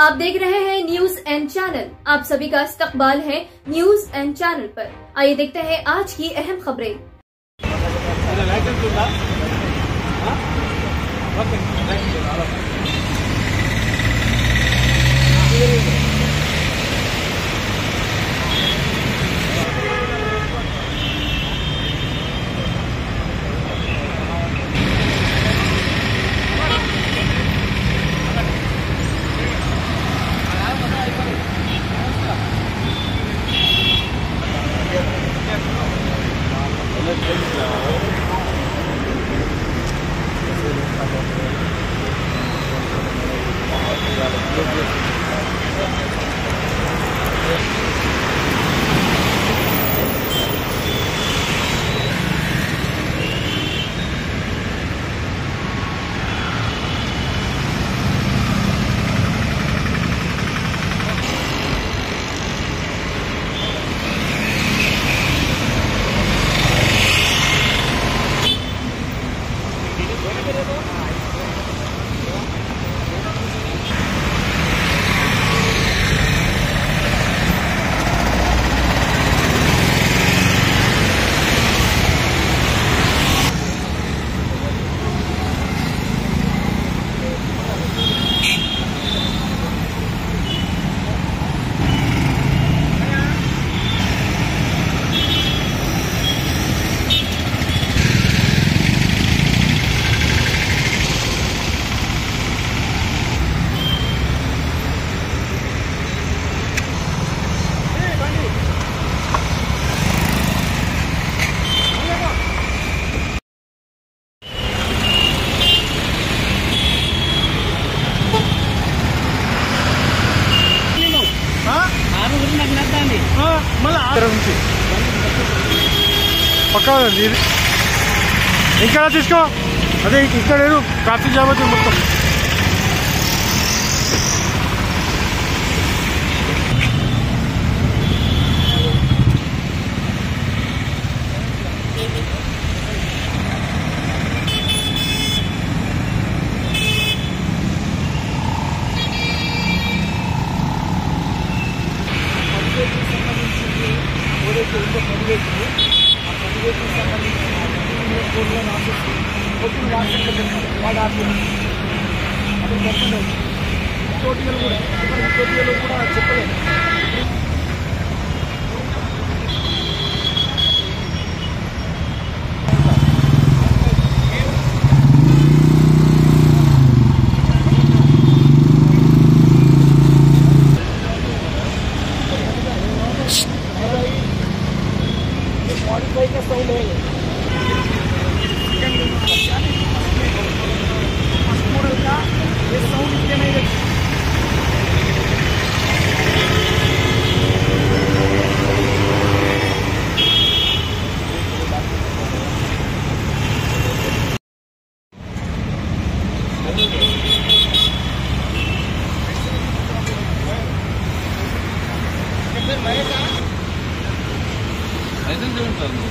आप देख रहे हैं न्यूज़ एंड चैनल। आप सभी का इस्तकबाल है न्यूज़ एंड चैनल पर। आइए देखते हैं आज की अहम खबरें। think so. ఉందా. మళ్ళీ. నుంచి పక్కా ఉంది ఇంకా తీసుకో. అదే ఇక్కడ లేదు ట్రాఫిక్ జామ్ అవుతుంది మొత్తం. ఏదైతే ఉందో పెరిగేసింది ఆ పెరిగేషన్ సంబంధించిన ఫోన్లో ఆఫీస్ పొద్దున్న చెప్పలేదు టోటికల్ కూడా ఇక్కడ టోటికల్ కూడా చెప్పలేదు లైసెన్స్ ఉంటుంది